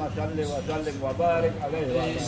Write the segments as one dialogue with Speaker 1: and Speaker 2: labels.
Speaker 1: اللهم صل وسلم وبارك عليه وعلى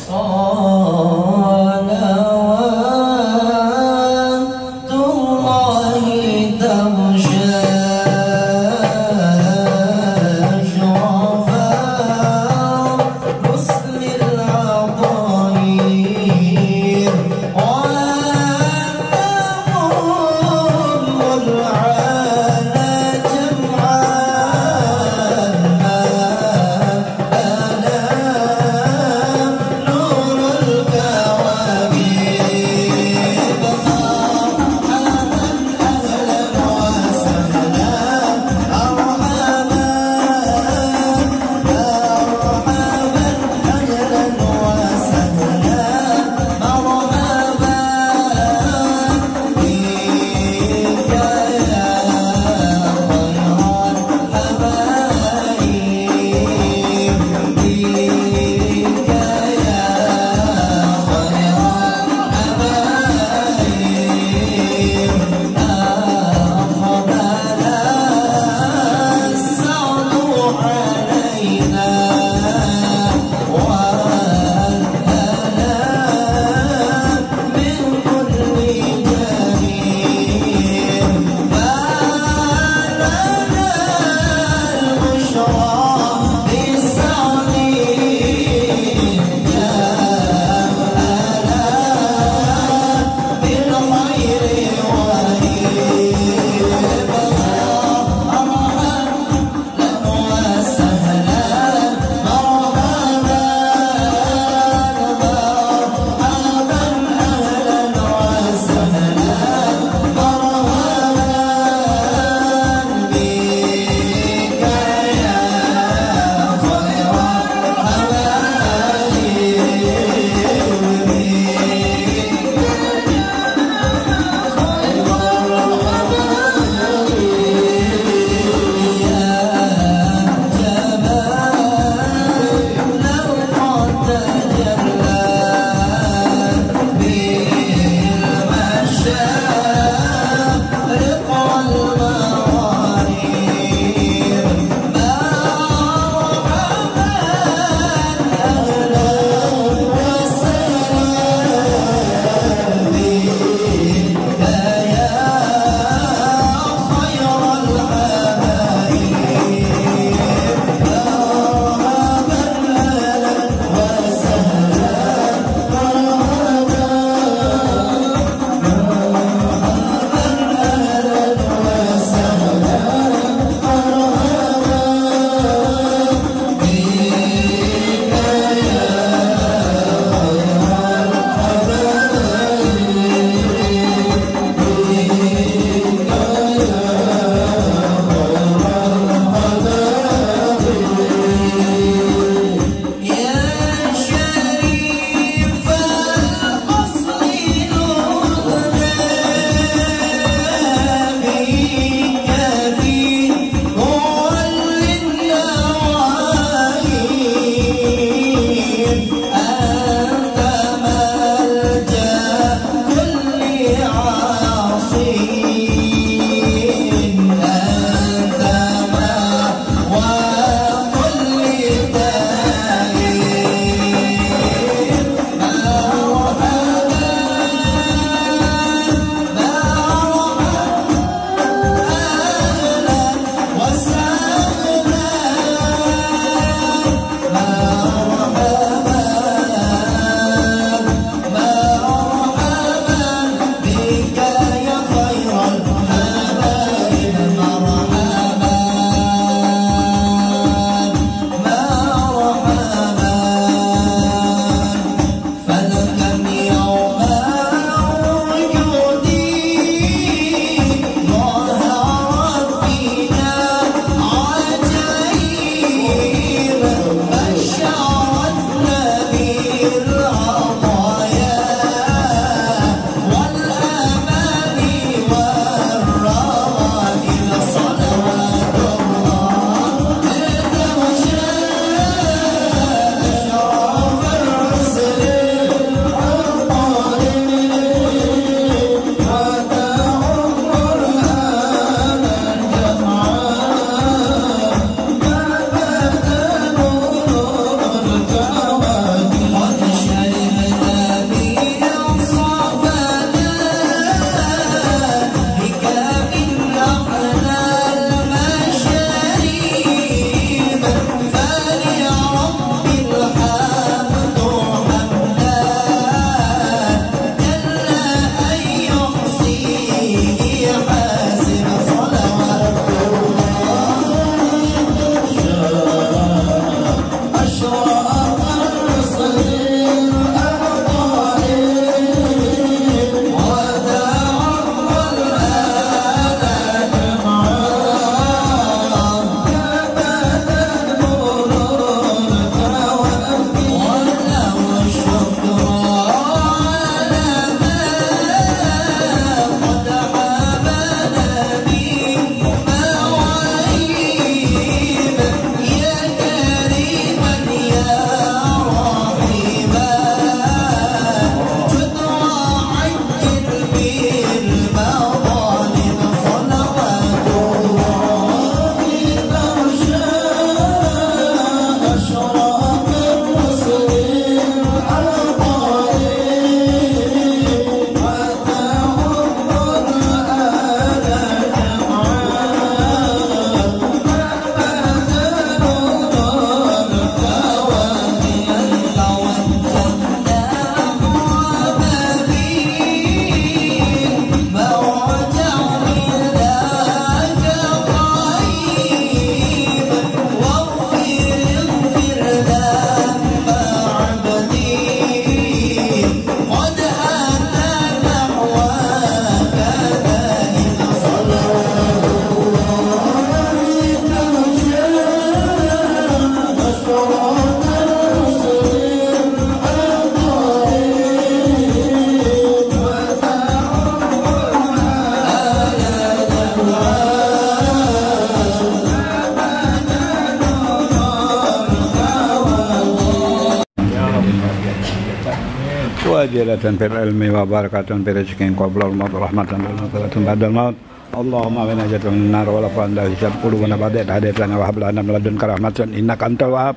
Speaker 2: وزيادة في العلم وبركة في رزق قبل الموت ورحمة ومغفرة بعد الموت اللهم انا نجاة من النار ولا فان حساب قلوبنا بعد إذ هديتنا وهب لنا من لدنك رحمة إنك أنت الوهاب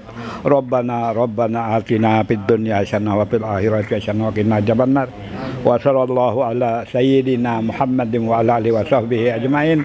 Speaker 2: ربنا ربنا آتنا في الدنيا حسنة وفي الآخرة حسنة وقنا عذاب النار وصلى الله على سيدنا محمد وعلى آله وصحبه أجمعين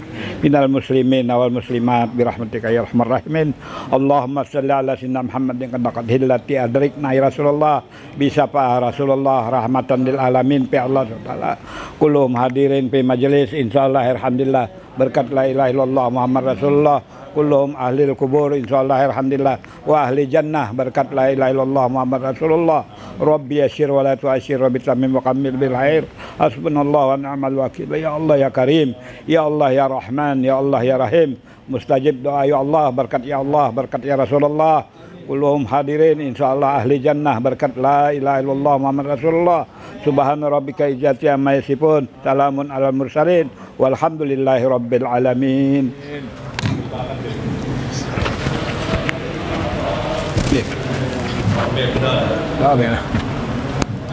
Speaker 2: من المسلمين والمسلمات برحمتك يا أرحم الراحمين اللهم صل على سيدنا محمد قد قد هلتي أدركنا يا رسول الله بسapa رسول الله رحمة للعالمين في الله تعالى كلهم hadirin في majelis insyaallah alhamdulillah berkat la ilaha illallah Muhammad Rasulullah kulluhum ahli kubur insyaallah alhamdulillah. Wa ahli jannah berkat la ilaha illallah Muhammad Rasulullah. Rabbi yashir wa la tu'ashir Rabbi tamim wa kammil bil khair. Hasbunallah wa ni'mal wakil. Ya Allah ya Karim ya Allah ya Rahman ya Allah ya Rahim. Mustajib doa ya Allah berkat ya Allah berkat ya Rasulullah. Kulluhum hadirin insyaallah ahli jannah berkat la ilaha illallah Muhammad Rasulullah. Subhana rabbika izzati amma yasifun salamun alal mursalin. Walhamdulillahi rabbil alamin
Speaker 3: 那边，那。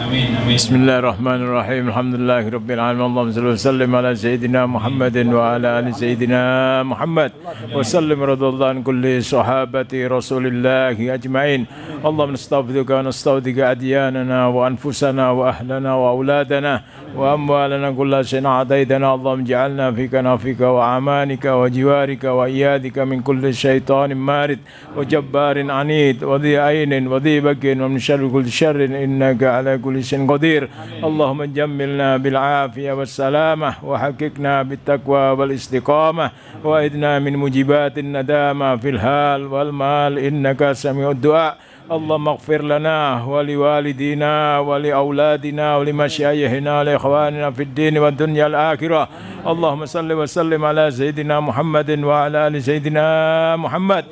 Speaker 3: بسم الله الرحمن الرحيم. الحمد لله رب العالمين. اللهم صل وسلم على سيدنا محمد وعلى آل سيدنا محمد. وسلم رضي الله عن كل صحابة رسول الله أجمعين. اللهم نستغفرك ونستودعك أدياننا وأنفسنا وأهلنا وأولادنا وأموالنا. كل شيء أعطيتنا. اللهم اجعلنا في كنافك واعمانك وجوارك وايادك من كل شيطان مارد وجبار عنيد وذي عين وذي بك ومن شر كل شر. إنك على كل مخلص قدير. اللهم جملنا بالعافية والسلامة وحققنا بالتقوى والاستقامة وإذنا من مجيبات الندامة في الهال والمال. إنك سميع الدعاء. اللهم اغفر لنا ولوالدينا ولأولادنا ولمشايخنا ولإخواننا في الدين والدنيا الآخرة. اللهم صل وسلم على سيدنا محمد وعلى آل سيدنا محمد.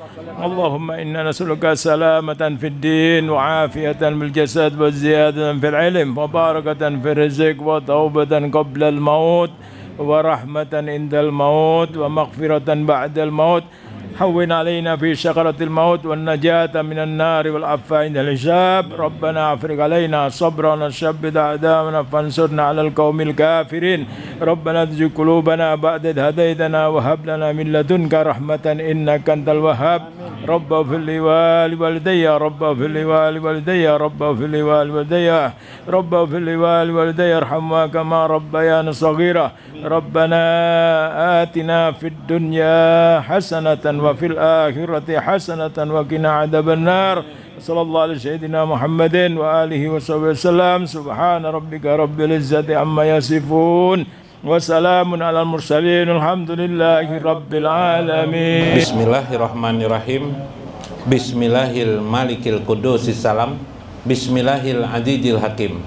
Speaker 3: اللهم إنا نسألك سلامة في الدين وعافية بالجسد وزيادة في العلم وبركة في الرزق وتوبة قبل الموت ورحمة عند الموت ومغفرة بعد الموت. هون علينا في شقرة الموت والنجاة من النار والعفو عند الحساب. ربنا افرغ علينا صبرا وثبت أعداءنا فانصرنا على القوم الكافرين. ربنا تزغ قلوبنا بعد إذ هديتنا وهب لنا من لدنك رحمة إنك أنت الوهاب. رب اغفر لي والوالدي رب اغفر لي والوالدي رب اغفر لي والوالدي رب اغفر لي والوالدي ارحمها كما ربياني صغيرا ربنا آتنا في الدنيا حسنة وفي الآخرة حسنة وقنا عذاب النار صلى الله على سيدنا محمد وآله وصحبه وسلم سبحان ربك رب العزة عما يصفون وسلام على المرسلين الحمد لله رب العالمين
Speaker 4: Bismillahirrahmanirrahim Bismillahil malikil kudusis salam Bismillahil adidil hakim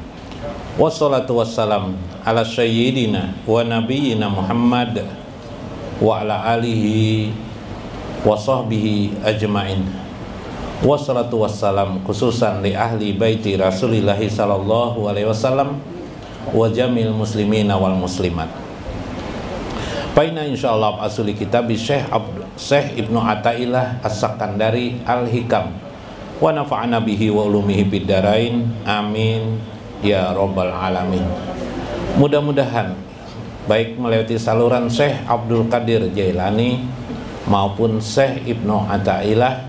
Speaker 4: Wassalatu wassalam ala sayyidina wa nabiyyina Muhammad wa ala alihi wa sahbihi ajmain. Wassalatu wassalam khususan li ahli baiti Rasulillahi sallallahu alaihi wasallam wa jamil muslimina wal muslimat. Paina insyaallah asuli kitab Syekh Abd Syekh Ibnu Atailah As-Sakandari Al-Hikam. Wa nafa'ana bihi wa ulumihi bidarain amin. Ya rabbal alamin. Mudah-mudahan baik melewati saluran Syekh Abdul Qadir Jailani maupun Syekh Ibnu Atailah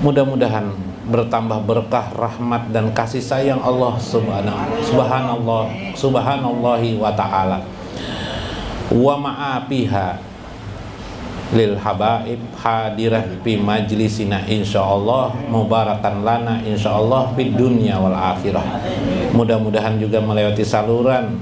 Speaker 4: mudah-mudahan bertambah berkah rahmat dan kasih sayang Allah subhanahu subhanallah subhanallahi wa ta'ala. Wa ma'apiha lil habaib hadirah fi majlisina insyaallah mubarakan lana insyaallah fid dunya wal akhirah. Mudah-mudahan juga melewati saluran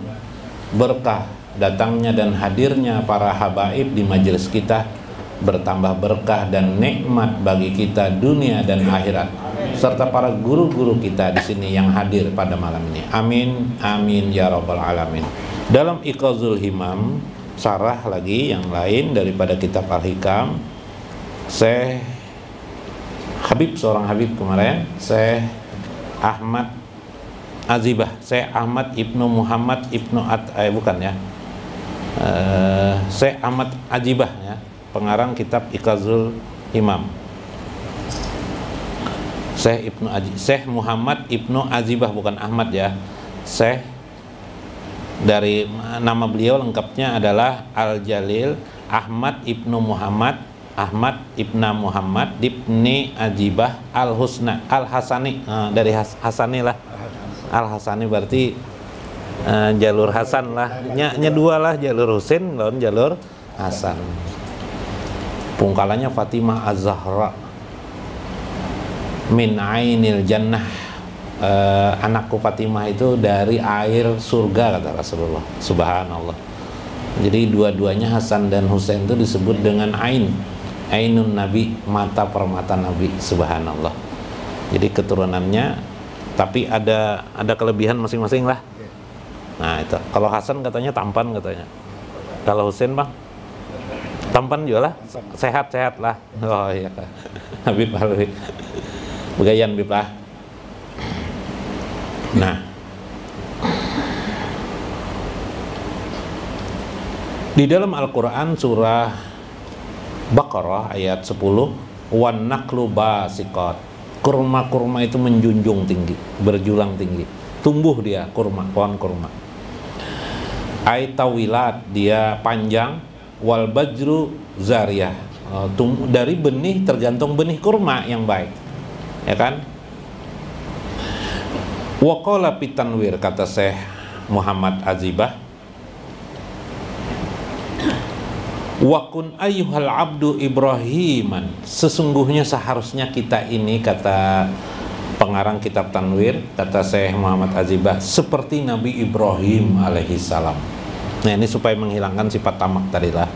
Speaker 4: berkah datangnya dan hadirnya para habaib di majelis kita bertambah berkah dan nikmat bagi kita dunia dan akhirat serta para guru-guru kita di sini yang hadir pada malam ini. Amin amin ya rabbal alamin. Dalam Iqazul Himam sarah lagi yang lain daripada kitab Al-Hikam Syekh Habib seorang Habib kemarin Syekh Ahmad Azibah Syekh Ahmad Ibnu Muhammad Ibnu At eh, bukan ya uh, Syekh Ahmad Azibah ya pengarang kitab Ikazul Imam. Syekh Ibnu Aji, Syekh Muhammad Ibnu Azibah bukan Ahmad ya. Syekh dari nama beliau lengkapnya adalah Al Jalil Ahmad Ibnu Muhammad Ahmad Ibna Muhammad Ibni Ajibah Al Husna Al Hasani Eh, dari Has- Hasani lah. Al Hasani berarti eh, jalur Hasan lah. Nya, nya dua lah jalur Husin lawan jalur Hasan pungkalannya Fatimah Az-Zahra. Min ainil jannah. Eh, anakku Fatimah itu dari air surga kata Rasulullah. Subhanallah. Jadi dua-duanya Hasan dan Husain itu disebut dengan ain. Ainun nabi mata permata nabi. Subhanallah. Jadi keturunannya tapi ada ada kelebihan masing-masing lah. Nah itu. Kalau Hasan katanya tampan katanya. Kalau Husain bang tampan juga lah. Sehat-sehat lah. Oh iya. Habib Alwi. Begayan Bib lah Nah, di dalam Al-Quran surah Baqarah ayat 10 wan naklu basiqat. Kurma-kurma itu menjunjung tinggi berjulang tinggi. Tumbuh dia kurma pohon kurma. Aitawilat dia panjang wal bajru zariyah. Tum- dari benih tergantung benih kurma yang baik. Ya kan? Waqala pitanwir kata Syekh Muhammad Azibah. Wakun ayyuhal abdu Ibrahiman. Sesungguhnya seharusnya kita ini kata pengarang kitab Tanwir kata Syekh Muhammad Azibah seperti Nabi Ibrahim alaihi salam. Nah ini supaya menghilangkan sifat tamak tadi lah.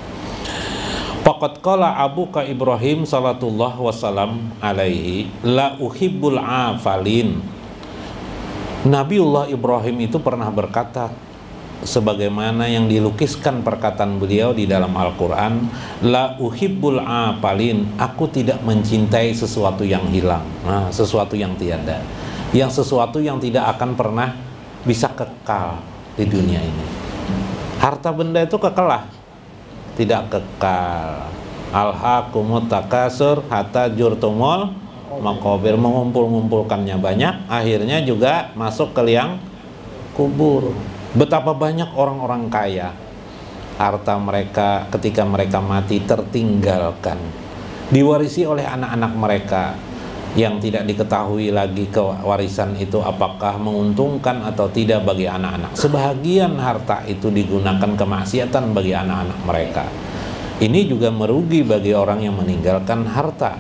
Speaker 4: Faqad qala abuka Ibrahim salatullah wasalam alaihi la uhibbul afalin. Nabiullah Ibrahim itu pernah berkata sebagaimana yang dilukiskan perkataan beliau di dalam Al-Qur'an la uhibbul apalin aku tidak mencintai sesuatu yang hilang. Nah sesuatu yang tiada. Yang sesuatu yang tidak akan pernah bisa kekal di dunia ini harta benda itu kekal lah tidak kekal. Alhaqumut takasur hatta jurtumul makobir mengumpul-ngumpulkannya banyak akhirnya juga masuk ke liang kubur. Betapa banyak orang-orang kaya harta mereka ketika mereka mati tertinggalkan. Diwarisi oleh anak-anak mereka yang tidak diketahui lagi kewarisan itu apakah menguntungkan atau tidak bagi anak-anak. Sebahagian harta itu digunakan kemaksiatan bagi anak-anak mereka. Ini juga merugi bagi orang yang meninggalkan harta.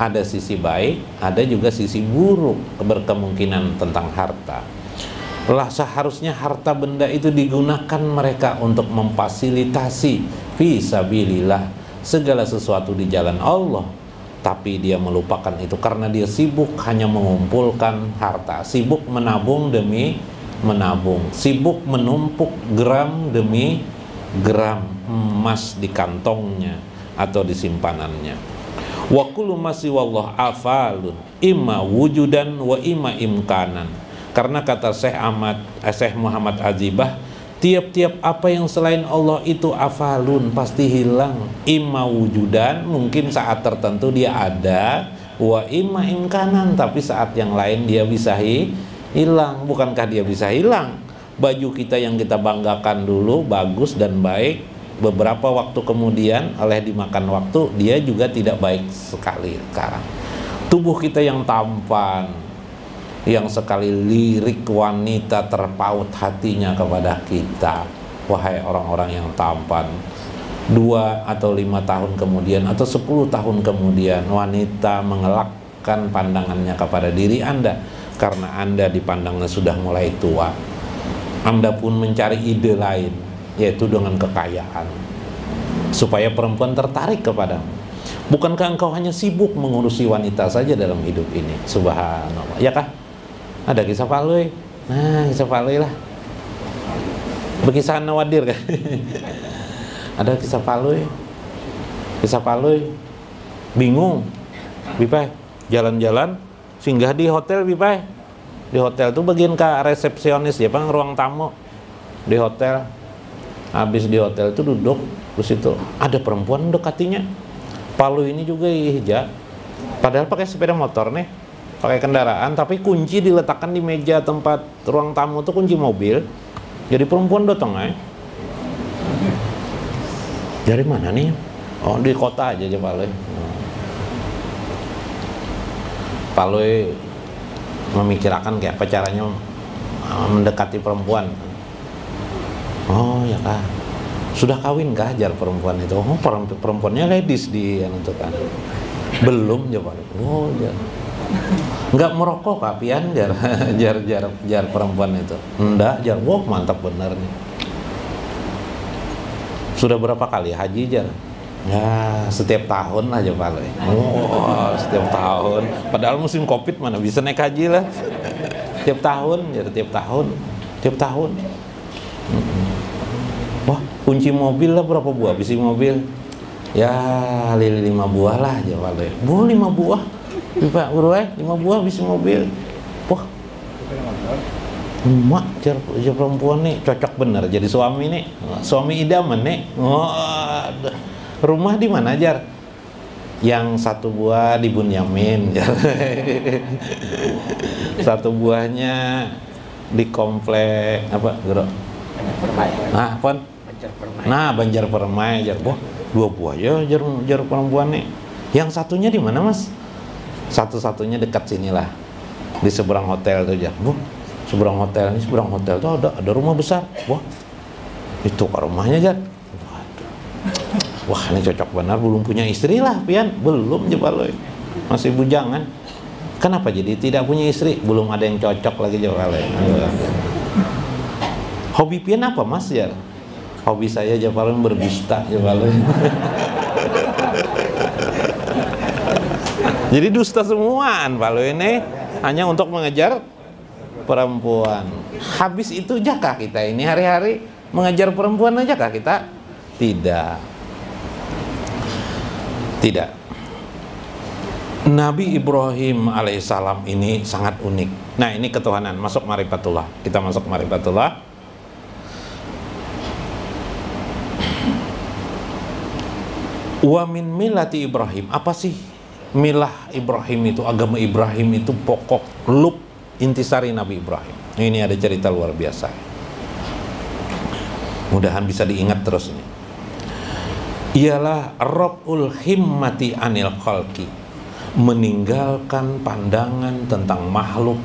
Speaker 4: Ada sisi baik ada juga sisi buruk berkemungkinan tentang harta. Lah seharusnya harta benda itu digunakan mereka untuk memfasilitasi fisabilillah segala sesuatu di jalan Allah tapi dia melupakan itu karena dia sibuk hanya mengumpulkan harta. Sibuk menabung demi menabung. Sibuk menumpuk gram demi gram emas di kantongnya atau di simpanannya. Wa kullu ma siwallah afalun imma wujudan wa imma imkanan. Karena kata Syekh Ahmad eh, Syekh Muhammad Azibah tiap-tiap apa yang selain Allah itu afalun pasti hilang. Imma wujudan mungkin saat tertentu dia ada. Wa imma imkanan tapi saat yang lain dia bisa hi- hilang. Bukankah dia bisa hilang? Baju kita yang kita banggakan dulu bagus dan baik. Beberapa waktu kemudian oleh dimakan waktu dia juga tidak baik sekali sekarang. Tubuh kita yang tampan yang sekali lirik wanita terpaut hatinya kepada kita. Wahai orang-orang yang tampan dua atau lima tahun kemudian atau sepuluh tahun kemudian wanita mengelakkan pandangannya kepada diri anda karena anda dipandangnya sudah mulai tua. Anda pun mencari ide lain yaitu dengan kekayaan supaya perempuan tertarik kepadamu. Bukankah engkau hanya sibuk mengurusi wanita saja dalam hidup ini? Subhanallah. Ya kah ada kisah Palui nah kisah Palui lah. Berkisah Nawadir kan? Ada kisah Palui kisah Palui bingung. Bipai jalan-jalan singgah di hotel Bipai di hotel tuh bagian ke resepsionis ya bang ruang tamu. Di hotel. Habis di hotel itu duduk terus itu ada perempuan dekatinya Palu ini juga hijab padahal pakai sepeda motor nih pakai kendaraan tapi kunci diletakkan di meja tempat ruang tamu tuh kunci mobil. Jadi perempuan datang eh. Dari mana nih? Oh di kota aja aja Paloi. Paloi memikirkan kayak apa caranya uh, mendekati perempuan. Oh ya kak sudah kawin kah jar perempuan itu? Oh peremp- perempuannya ladies di anu tuh kan. Belum ya Pak oh jar nggak merokok kak pian jar jar jar jar perempuan itu. Enggak jar. Wah mantap bener nih. Sudah berapa kali haji jar? Ya setiap tahun aja Pak Loy. oh setiap tahun. Padahal musim covid mana bisa naik haji lah. Tiap tahun jar tiap tahun. Tiap tahun. Wah, kunci mobil lah berapa buah? Bisi mobil. Ya, lima buah lah aja Loy. Bu, lima buah. Pak eh, lima buah bisi mobil. Wah. Emak jar perempuan nih cocok bener jadi suami nih. Suami idaman nih. Oh, rumah di mana jar? Yang satu buah di Bunyamin. Jar. satu buahnya di komplek apa, Guru? Nah, pon. Nah, Banjar Permai, jar wah, dua buah ya jar jar perempuan nih. Yang satunya di mana, Mas? Satu-satunya dekat sinilah. Di seberang hotel tuh, jar. Bu, seberang hotel ini, seberang hotel tuh ada ada rumah besar. Wah. Itu ke rumahnya, jar. Wah, ini cocok benar belum punya istri lah, Pian. Belum, Jepaloy. Masih bujangan. Kenapa jadi tidak punya istri? Belum ada yang cocok lagi Jepaloy. Hobi pian apa mas ya? Hobi saya Japalan berdusta Japalan. Jadi dusta semuaan Pak ini hanya untuk mengejar perempuan. Habis itu jakah kita ini hari-hari mengejar perempuan aja kah kita? Tidak. Tidak. Nabi Ibrahim alaihissalam ini sangat unik. Nah ini ketuhanan. Masuk marifatullah. Kita masuk marifatullah. Wa min milati Ibrahim. Apa sih milah Ibrahim itu? Agama Ibrahim itu pokok luk intisari Nabi Ibrahim. Ini ada cerita luar biasa. Mudahan bisa diingat terus ini. Ialah Robul himmati anil khalqi. Meninggalkan pandangan tentang makhluk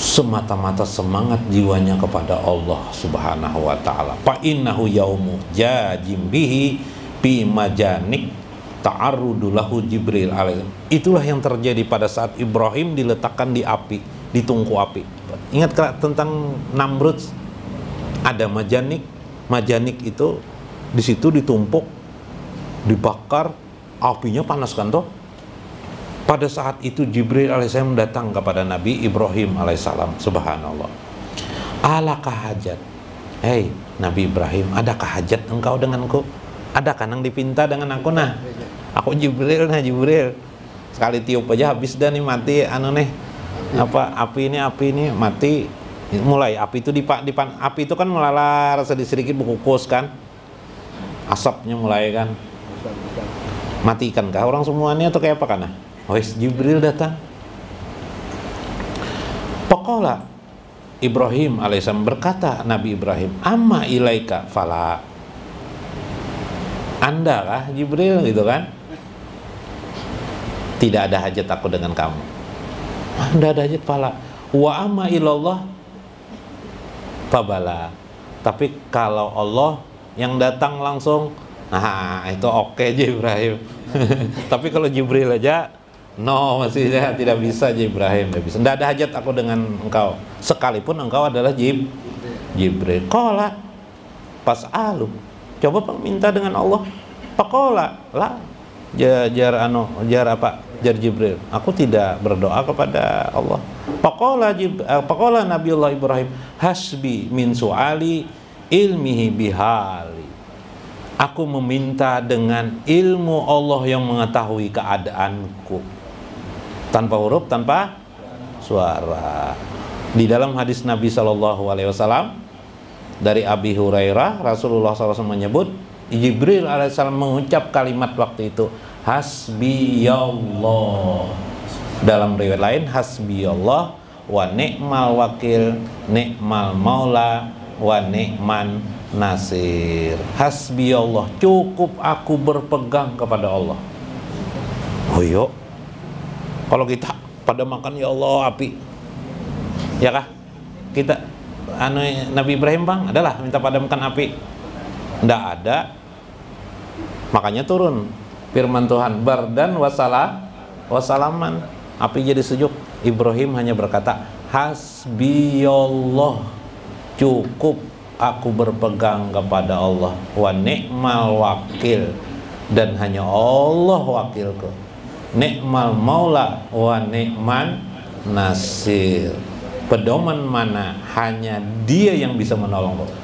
Speaker 4: semata-mata semangat jiwanya kepada Allah Subhanahu wa taala. Fa innahu yaumu jajim bihi fi majanik ta'arrudu lahu Jibril alaihi. Itulah yang terjadi pada saat Ibrahim diletakkan di api, di tungku api. Ingat Kak, tentang Namrud? Ada majanik, majanik itu di situ ditumpuk, dibakar, apinya panas kan toh? Pada saat itu Jibril alaihissalam datang kepada Nabi Ibrahim alaihissalam. Subhanallah. Alakah hajat? Hei Nabi Ibrahim, adakah hajat engkau denganku? Ada kan yang dipinta dengan aku nah? Aku Jibril nah Jibril. Sekali tiup aja habis dah nih mati anu nih. Apa api ini api ini mati mulai api itu dipak dipan api itu kan melalar sedikit berkukus kan asapnya mulai kan matikan kah orang semuanya atau kayak apa kan? Wes Jibril datang. Pokola Ibrahim alaihissalam berkata Nabi Ibrahim, "Amma ilaika fala." Anda kah Jibril gitu kan? Tidak ada hajat aku dengan kamu. Anda ada hajat fala. Wa amma ilallah fabala. Tapi kalau Allah yang datang langsung, nah itu oke Jibril. Tapi kalau Jibril aja No, masih ya, tidak bisa Jibril, tidak bisa. Tidak ada hajat aku dengan engkau. Sekalipun engkau adalah Jib, Jibril. Kola, pas alu. Coba minta dengan Allah. Pakola, lah. Jar, jar anu, jar apa? Jar Jibril. Aku tidak berdoa kepada Allah. Pakola, eh, pakola Nabiullah Ibrahim. Hasbi min suali ilmihi bihali. Aku meminta dengan ilmu Allah yang mengetahui keadaanku tanpa huruf, tanpa suara. Di dalam hadis Nabi Shallallahu Alaihi Wasallam dari Abi Hurairah, Rasulullah SAW menyebut Jibril alaihissalam mengucap kalimat waktu itu, hasbiyallah. Dalam riwayat lain hasbiyallah wa ni'mal wakil ni'mal maula wa ni'man nasir. Hasbiyallah cukup aku berpegang kepada Allah. Oh yuk kalau kita pada makan ya Allah api. Ya kah? Kita anu Nabi Ibrahim bang adalah minta padamkan api. Ndak ada. Makanya turun firman Tuhan bardan wasala wasalaman api jadi sejuk. Ibrahim hanya berkata hasbiyallah cukup aku berpegang kepada Allah. Wa ni'mal wakil. Dan hanya Allah wakilku. Ni'mal maula wa ni'man nasir. Pedoman mana? Hanya dia yang bisa menolongku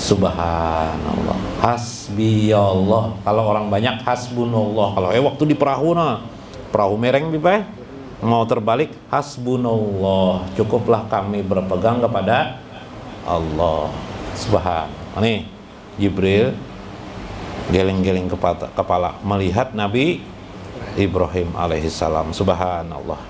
Speaker 4: Subhanallah. Hasbiyallah. Kalau orang banyak Hasbunallah. Kalau eh waktu di perahu nah. Perahu mereng bipa Mau terbalik Hasbunallah. Cukuplah kami berpegang kepada Allah. Subhanallah. Nih Jibril Geleng-geleng kepala Melihat Nabi Ibrahim alaihissalam. Subhanallah.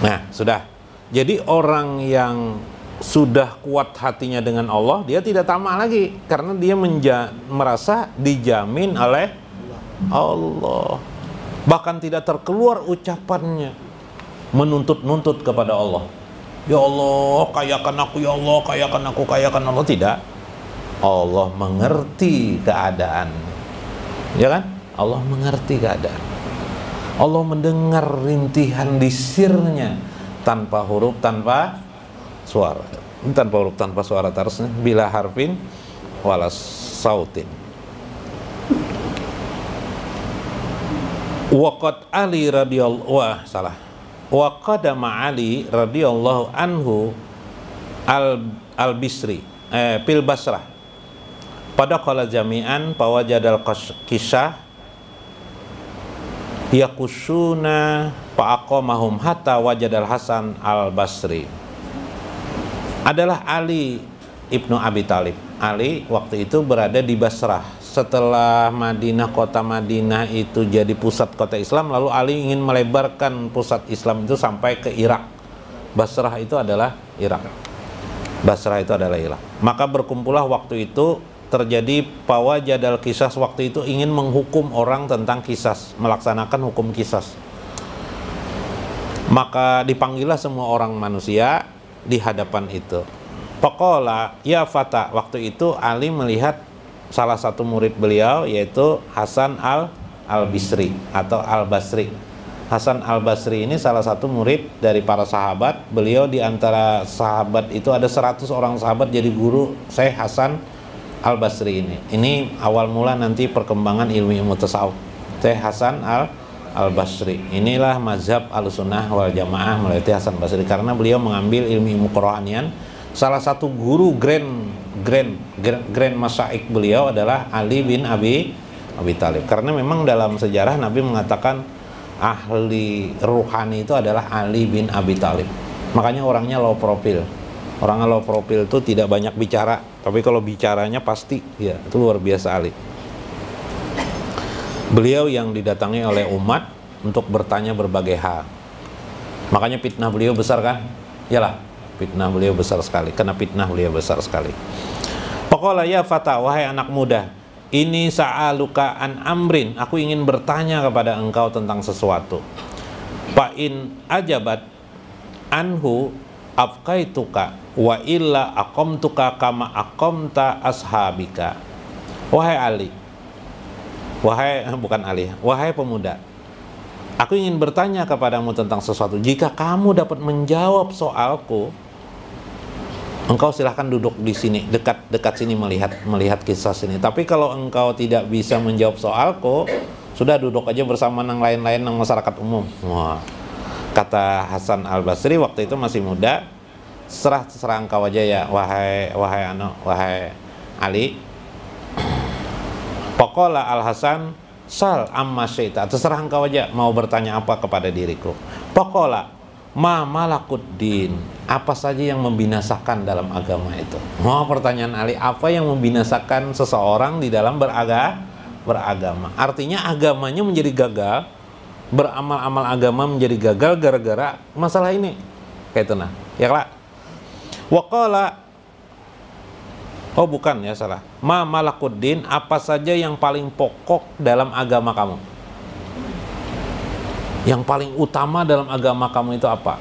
Speaker 4: Nah sudah. Jadi orang yang sudah kuat hatinya dengan Allah, dia tidak tamak lagi karena dia menja merasa dijamin oleh Allah. Bahkan tidak terkeluar ucapannya menuntut-nuntut kepada Allah. Ya Allah, kayakan aku ya Allah, kayakan aku, kayakan Allah tidak. Allah mengerti keadaan. Ya kan? Allah mengerti keadaan. Allah mendengar rintihan di sirnya tanpa huruf, tanpa suara. Tanpa huruf tanpa suara terusnya bila harfin wala sautin. Waqad Ali radhiyallahu wah salah. Waqadama Ali radhiyallahu anhu al al Bisri eh, pil Basrah. Pada kala jami'an pawajadal kisah. Yakusuna fa'aqamahum hatta wajadal Hasan al Basri adalah Ali ibnu Abi Talib. Ali waktu itu berada di Basrah. Setelah Madinah, kota Madinah itu jadi pusat kota Islam, lalu Ali ingin melebarkan pusat Islam itu sampai ke Irak. Basrah itu adalah Irak. Basrah itu adalah Irak. Maka berkumpullah waktu itu terjadi pawa jadal kisah waktu itu ingin menghukum orang tentang kisah, melaksanakan hukum kisah. Maka dipanggillah semua orang manusia di hadapan itu. Pokola ya fata waktu itu Ali melihat salah satu murid beliau yaitu Hasan al al Bisri atau al Basri. Hasan al Basri ini salah satu murid dari para sahabat. Beliau di antara sahabat itu ada 100 orang sahabat jadi guru saya Hasan al Basri ini. Ini awal mula nanti perkembangan ilmu ilmu tasawuf. Saya Hasan al Al Basri. Inilah mazhab Al Sunnah wal Jamaah melalui Hasan Basri karena beliau mengambil ilmu ilmu kerohanian. Salah satu guru grand grand grand, grand masaik beliau adalah Ali bin Abi Abi Talib. Karena memang dalam sejarah Nabi mengatakan ahli ruhani itu adalah Ali bin Abi Talib. Makanya orangnya low profil. Orang low profil itu tidak banyak bicara, tapi kalau bicaranya pasti ya itu luar biasa Ali. Beliau yang didatangi oleh umat untuk bertanya berbagai hal. Makanya fitnah beliau besar kan? Yalah, fitnah beliau besar sekali. Karena fitnah beliau besar sekali. Pokoknya ya fata, wahai anak muda, ini sa'aluka an amrin, aku ingin bertanya kepada engkau tentang sesuatu. Fa'in ajabat anhu afkaituka wa illa akomtuka kama akomta ashabika. Wahai Ali, Wahai bukan Ali, wahai pemuda, aku ingin bertanya kepadamu tentang sesuatu. Jika kamu dapat menjawab soalku, engkau silahkan duduk di sini, dekat dekat sini melihat melihat kisah sini. Tapi kalau engkau tidak bisa menjawab soalku, sudah duduk aja bersama yang lain-lain yang masyarakat umum. Wah, kata Hasan Al Basri waktu itu masih muda, serah serah engkau aja ya, wahai wahai ano, wahai Ali, Pokola Al Hasan sal amma syaita terserah engkau aja mau bertanya apa kepada diriku. Pokola ma malakuddin apa saja yang membinasakan dalam agama itu. Mau pertanyaan Ali apa yang membinasakan seseorang di dalam beraga, beragama. Artinya agamanya menjadi gagal, beramal-amal agama menjadi gagal gara-gara masalah ini. Kayak itu nah. Ya lah. Waqala Oh bukan ya salah. Ma malakuddin apa saja yang paling pokok dalam agama kamu? Yang paling utama dalam agama kamu itu apa?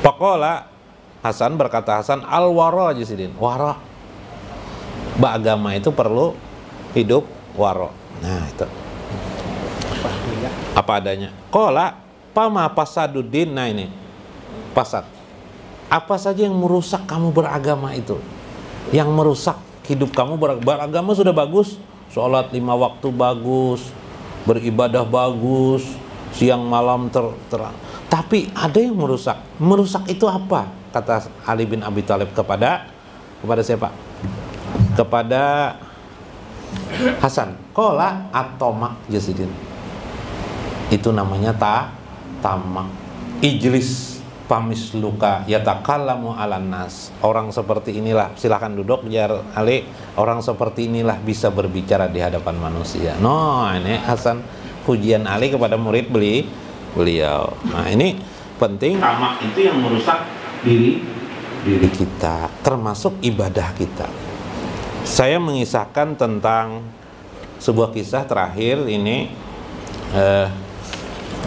Speaker 4: Pakola Hasan berkata Hasan al waro jisidin waro. Agama itu perlu hidup waro. Nah itu. Apa adanya. Kola pama pasaduddin. Nah ini pasad. Apa saja yang merusak kamu beragama itu? Yang merusak hidup kamu ber- beragama sudah bagus. Sholat lima waktu bagus, beribadah bagus, siang malam ter, terang. Tapi ada yang merusak. Merusak itu apa? Kata Ali bin Abi Thalib kepada kepada siapa? Kepada Hasan. Kola atomak jasidin. Itu namanya ta tamak. Ijlis pamis luka yatakallamu alan nas. Orang seperti inilah silahkan duduk biar Ali. Orang seperti inilah bisa berbicara di hadapan manusia. No, ini Hasan pujian Ali kepada murid beli beliau. Nah, ini penting tamak itu yang merusak diri diri kita, termasuk ibadah kita. Saya mengisahkan tentang sebuah kisah terakhir ini eh,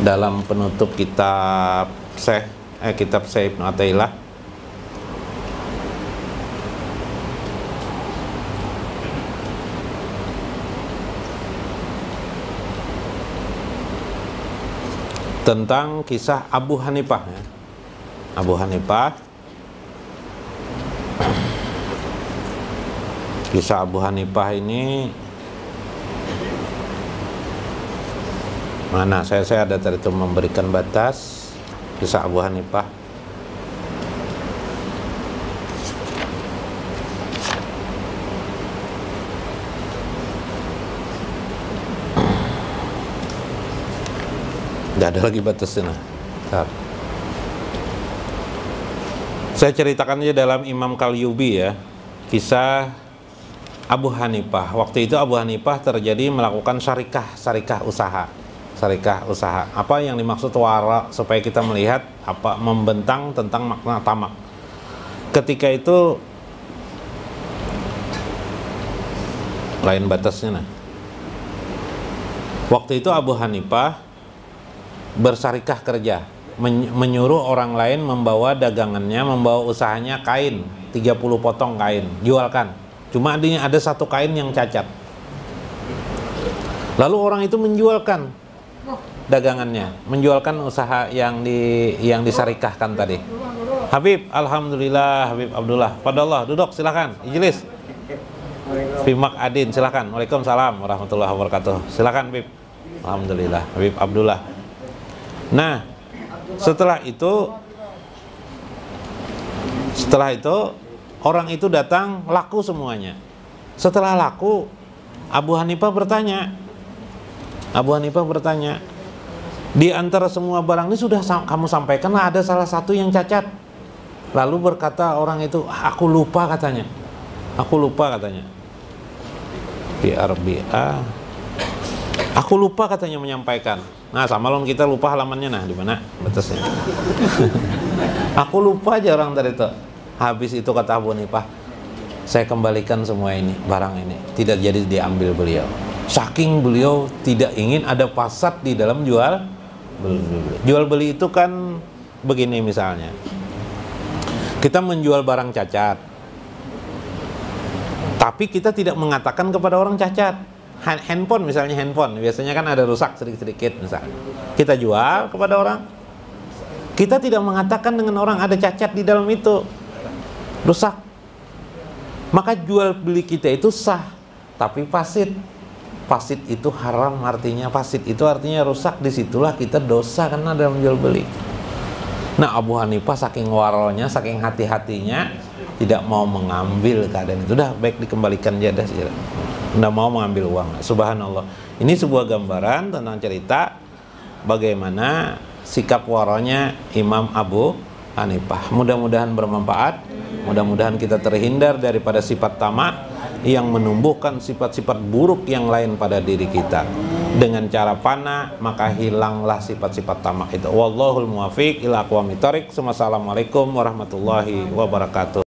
Speaker 4: dalam penutup kitab Syekh eh, kitab Syekh Ibnu Athaillah tentang kisah Abu Hanifah ya. Abu Hanifah. Kisah Abu Hanifah ini mana? Saya saya ada tadi memberikan batas kisah Abu Hanifah Tidak ada lagi batasnya. Bentar. Saya ceritakan aja dalam Imam Kalyubi ya, kisah Abu Hanifah. Waktu itu Abu Hanifah terjadi melakukan syarikah, syarikah usaha. Syarikah usaha. Apa yang dimaksud wara supaya kita melihat apa membentang tentang makna tamak. Ketika itu lain batasnya nah. Waktu itu Abu Hanifah bersarikah kerja Men- menyuruh orang lain membawa dagangannya membawa usahanya kain 30 potong kain jualkan cuma adanya ada satu kain yang cacat lalu orang itu menjualkan dagangannya menjualkan usaha yang di yang disarikahkan tadi. Habib Alhamdulillah Habib Abdullah. Pada Allah duduk silakan. Ijlis. Fimak Adin silakan. Waalaikumsalam warahmatullahi wabarakatuh. Silakan Habib. Alhamdulillah Habib Abdullah. Nah, setelah itu setelah itu orang itu datang laku semuanya. Setelah laku, Abu Hanifah bertanya. Abu Hanifah bertanya, di antara semua barang ini sudah kamu sampaikan ada salah satu yang cacat. Lalu berkata orang itu, "Ah, aku lupa katanya. Aku lupa katanya. BRBA. Aku lupa katanya menyampaikan. Nah, sama loh kita lupa halamannya nah di mana batasnya. Aku lupa aja orang tadi itu. Habis itu kata Abu Hanifah, saya kembalikan semua ini, barang ini. Tidak jadi diambil beliau. Saking beliau tidak ingin ada pasat di dalam jual beli. Jual beli itu kan begini misalnya. Kita menjual barang cacat. Tapi kita tidak mengatakan kepada orang cacat. Han- handphone misalnya handphone biasanya kan ada rusak sedikit-sedikit misalnya kita jual kepada orang kita tidak mengatakan dengan orang ada cacat di dalam itu rusak maka jual beli kita itu sah tapi fasid fasid itu haram artinya fasid itu artinya rusak. Di situlah kita dosa karena dalam jual beli. Nah Abu Hanifah saking warolnya saking hati-hatinya tidak mau mengambil keadaan itu. Udah baik dikembalikan jadah saja tidak mau mengambil uang. Subhanallah. Ini sebuah gambaran tentang cerita bagaimana sikap waronya Imam Abu Hanifah. Mudah-mudahan bermanfaat. Mudah-mudahan kita terhindar daripada sifat tamak yang menumbuhkan sifat-sifat buruk yang lain pada diri kita. Dengan cara fana maka hilanglah sifat-sifat tamak itu. Wallahul muwafiq ila aqwamit. Wassalamualaikum warahmatullahi wabarakatuh.